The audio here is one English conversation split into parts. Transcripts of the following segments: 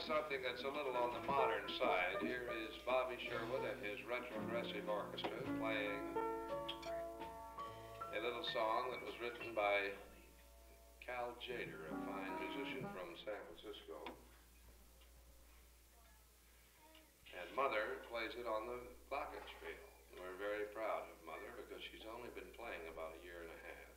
like something that's a little on the modern side, here is Bobby Sherwood and his retrogressive orchestra playing a little song that was written by Cal Tjader, a fine musician from San Francisco. And Mother plays it on the glockenspiel. We're very proud of Mother because she's only been playing about a year and a half.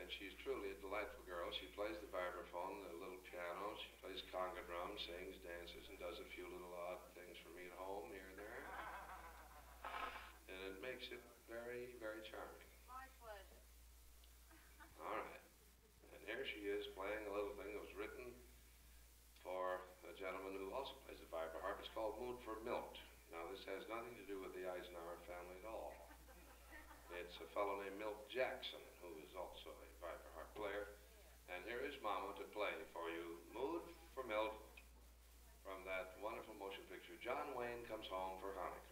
And she's truly a delightful girl. She plays the vibraphone, the little piano, she plays conga drums, sings, dances, and does a few little odd things for me at home here and there. And it makes it very, very charming. My pleasure. All right. And here she is playing a little thing that was written for a gentleman who also plays the vibraharp. It's called Mood for Milt. Now, this has nothing to do with the Eisenhower family at all. It's a fellow named Milt Jackson, who is also a vibraharp player. And here is Mama to play from that wonderful motion picture, John Wayne Comes Home for Hanukkah.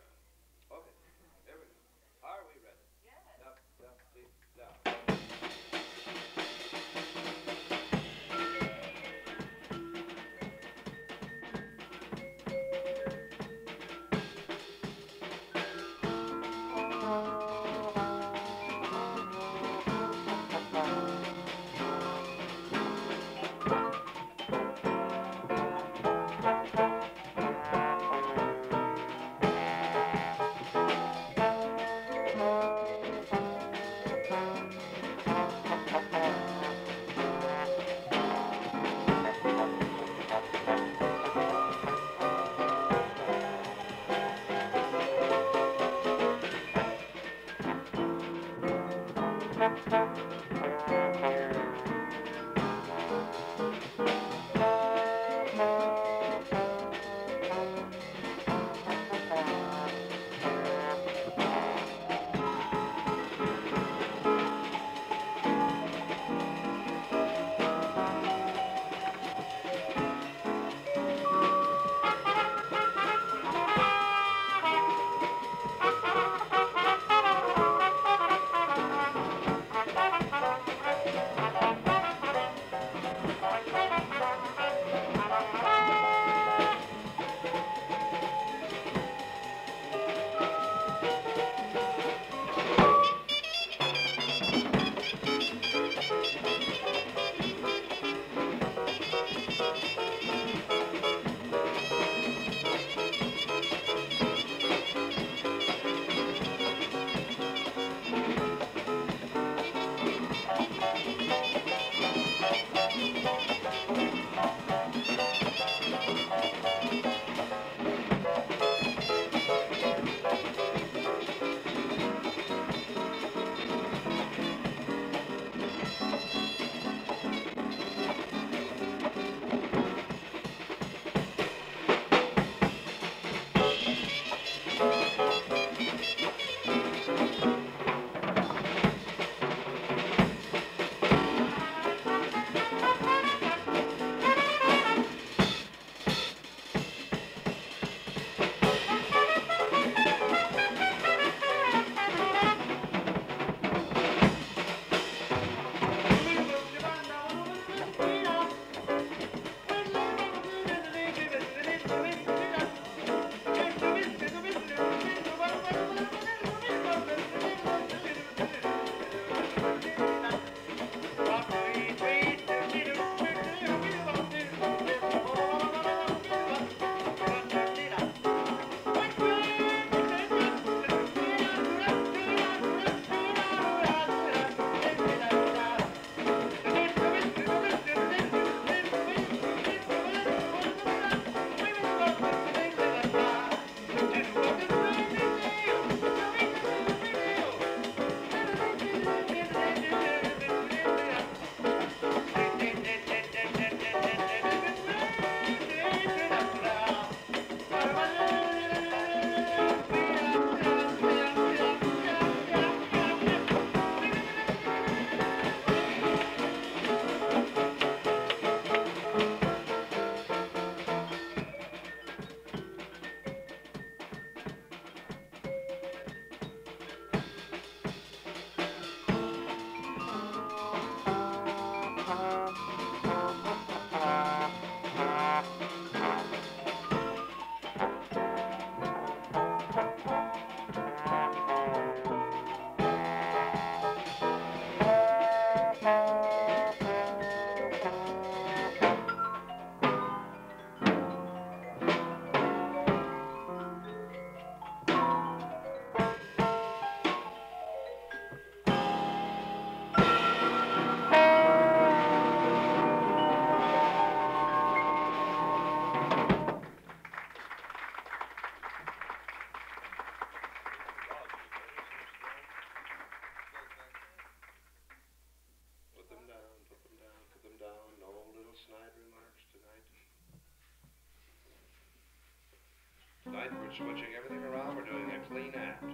switching everything around. We're doing a clean act.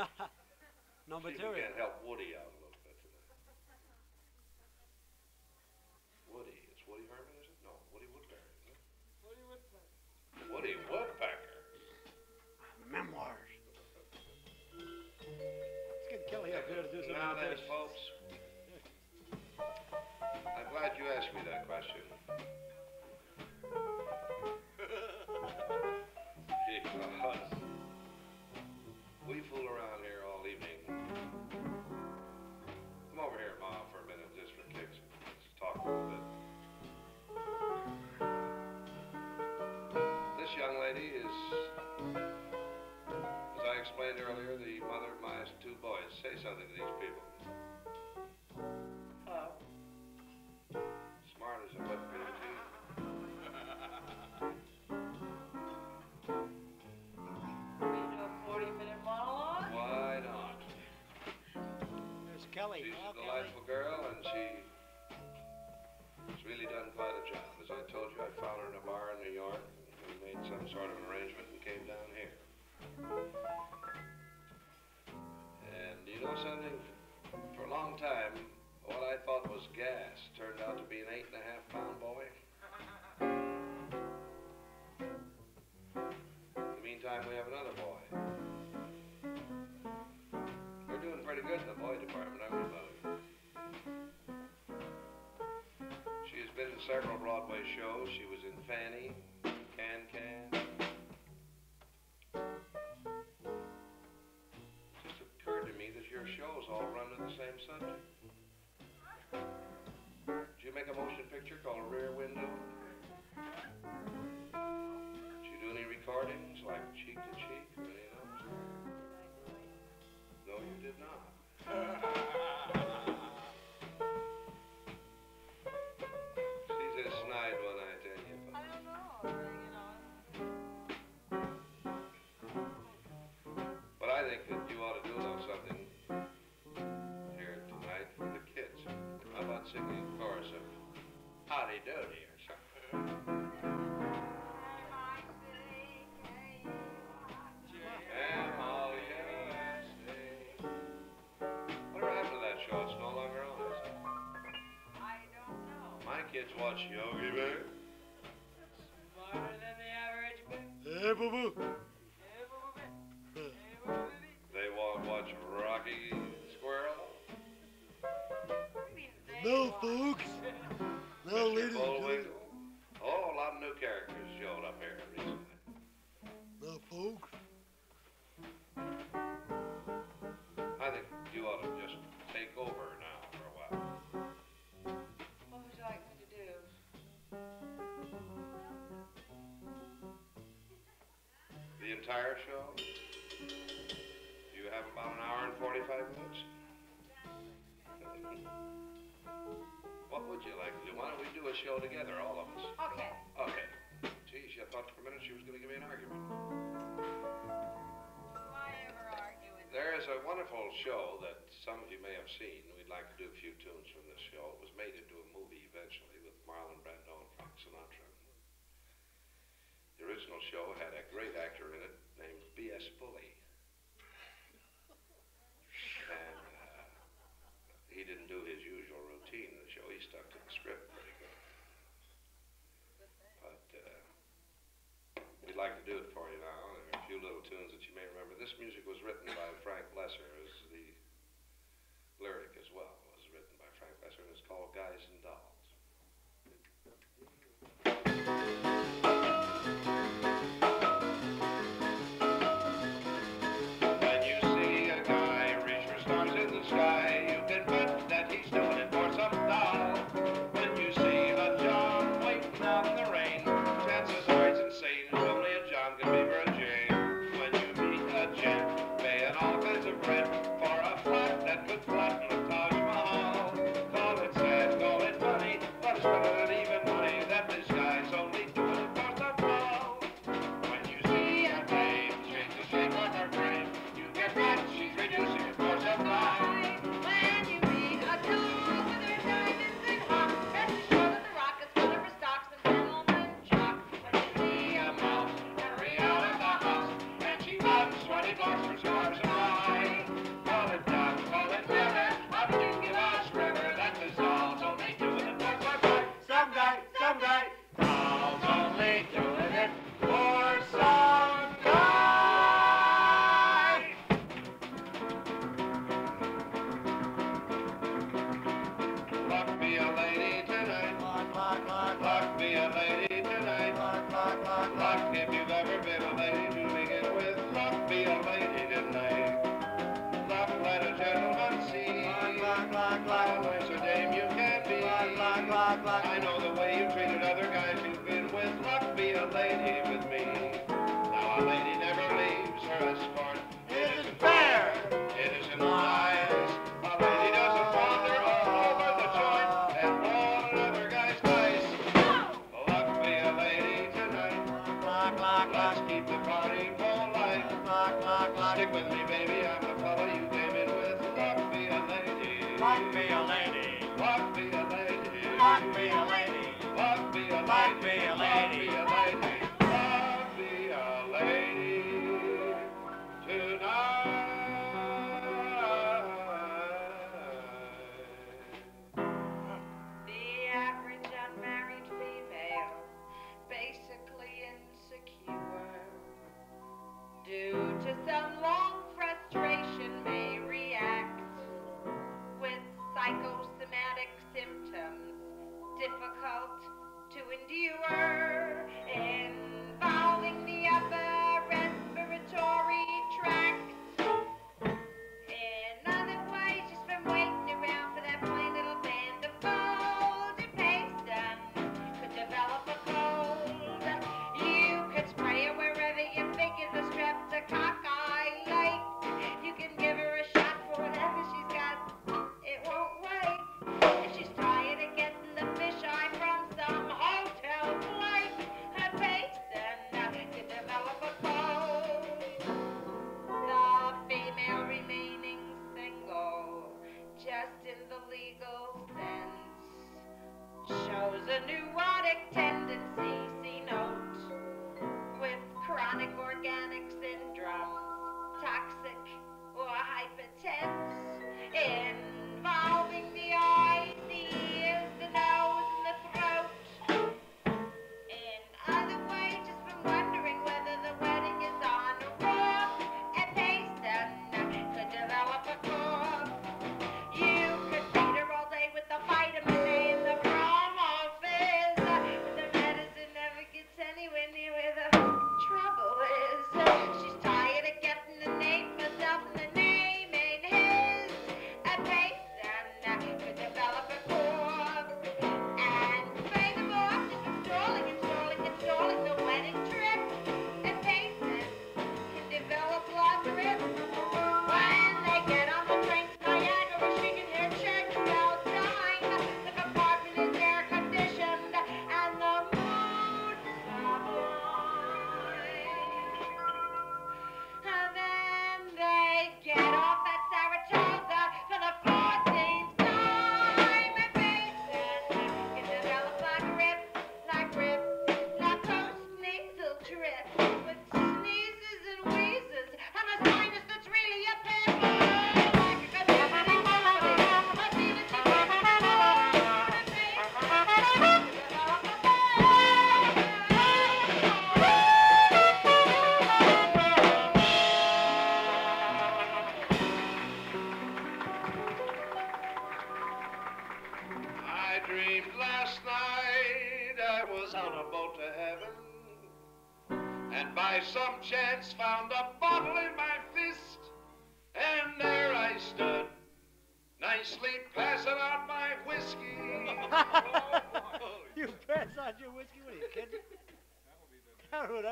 no material. Can't help Woody out. played earlier, the mother of my two boys. Say something to these people. Hello. Smart as a butt Forty-minute. Why not? There's Kelly. She's several Broadway shows. She was in Fanny, Howdy or something. Show it's no longer on, is it? I don't know. My kids watch Yogi Bear. entire show? Do you have about an hour and 45 minutes? what would you like to do? Why don't we do a show together, all of us? Okay. Okay. Geez, I thought for a minute she was going to give me an argument. Do I ever argue with There is a wonderful show that some of you may have seen. We'd like to do a few tunes from this show. It was made into this music was written by Frank.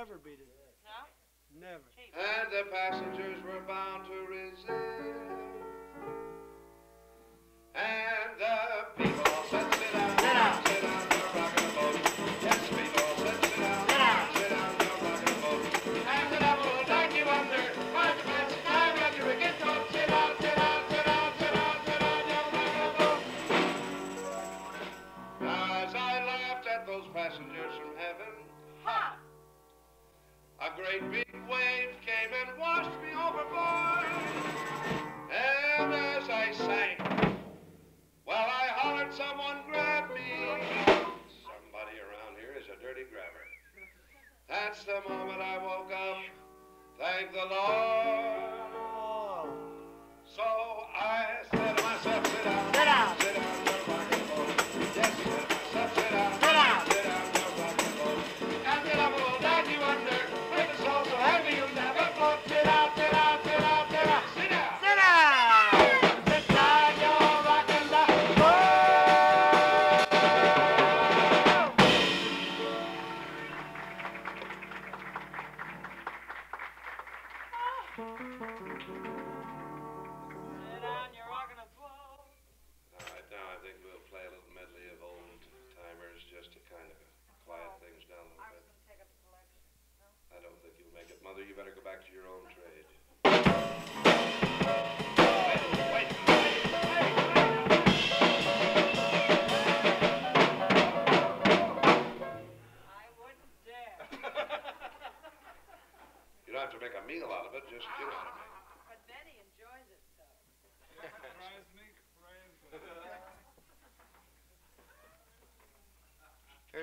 ever be today. No? Never. And the passengers were bound to resist. And the people. great big wave came and washed me overboard. And as I sank, well, I hollered, someone grab me. Somebody around here is a dirty grabber. That's the moment I woke up. Thank the Lord.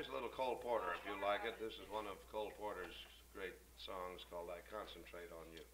Here's a little Cole Porter if you like it. This is one of Cole Porter's great songs called I Concentrate on You.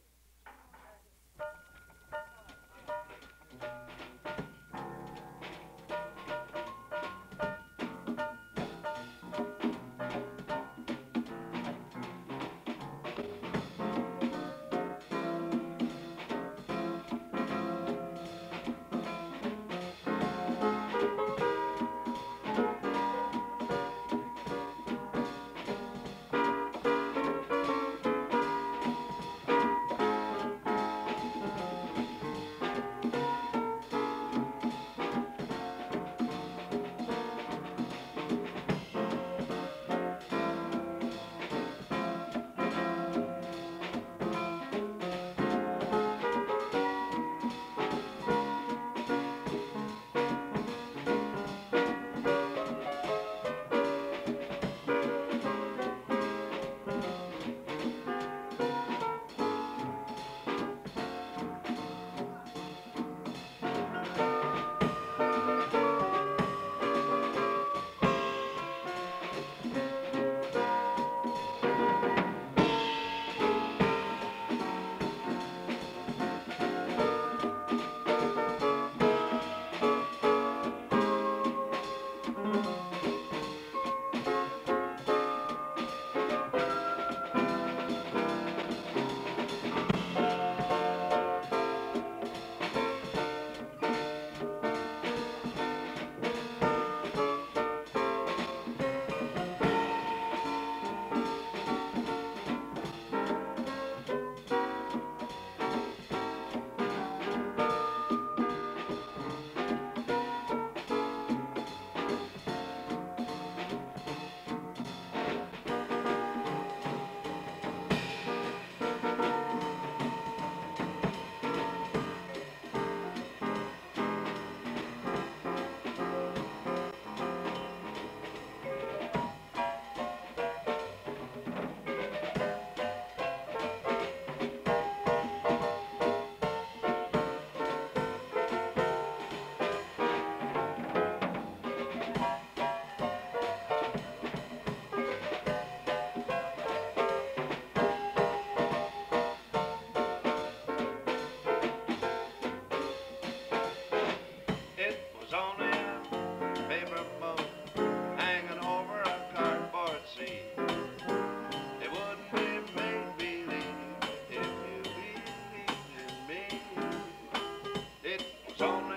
don't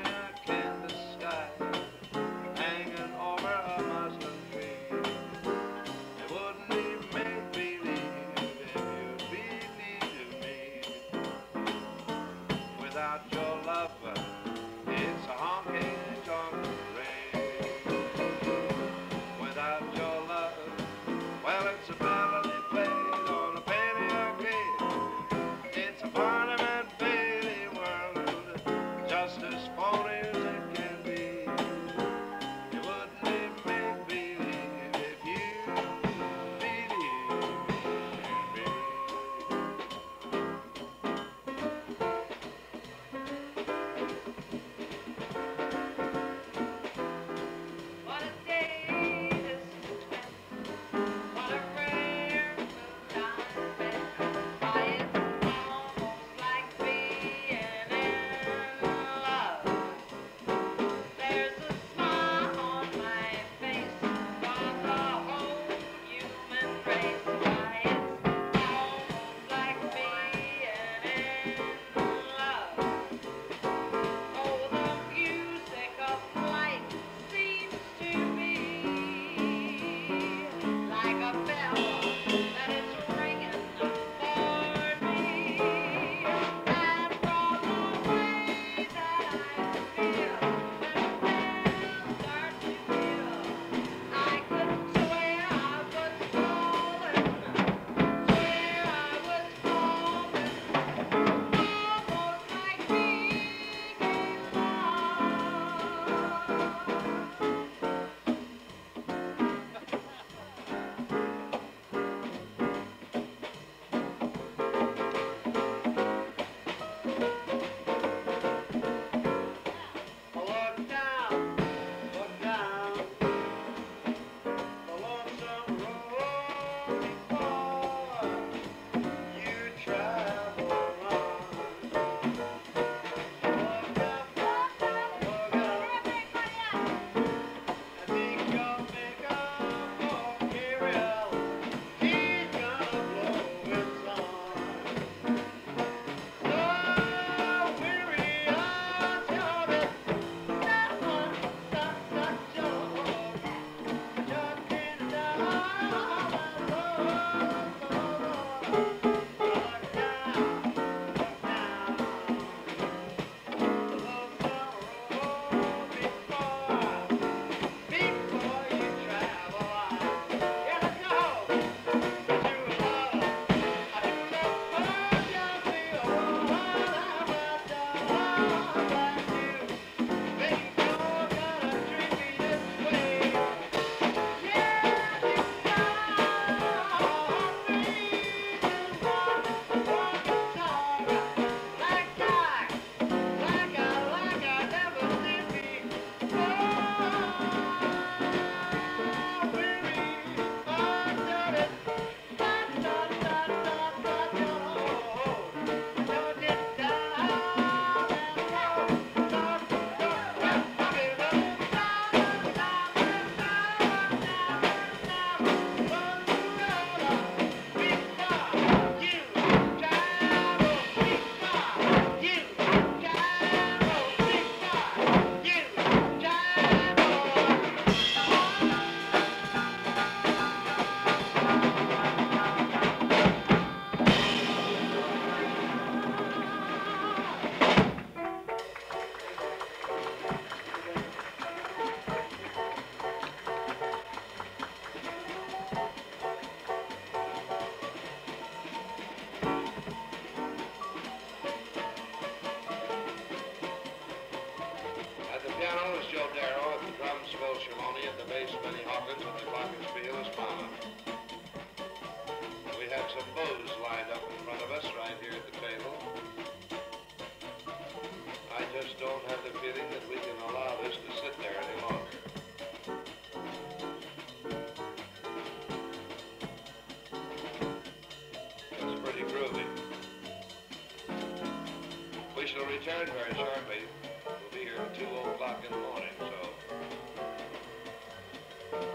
return very shortly. We'll be here at 2 o'clock in the morning, so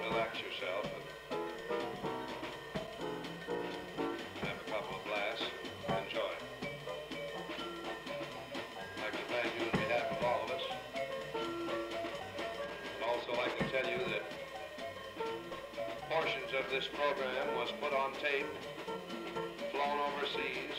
relax yourself and have a couple of blasts enjoy. I'd like to thank you on behalf of all of us. I'd also like to tell you that portions of this program was put on tape, flown overseas,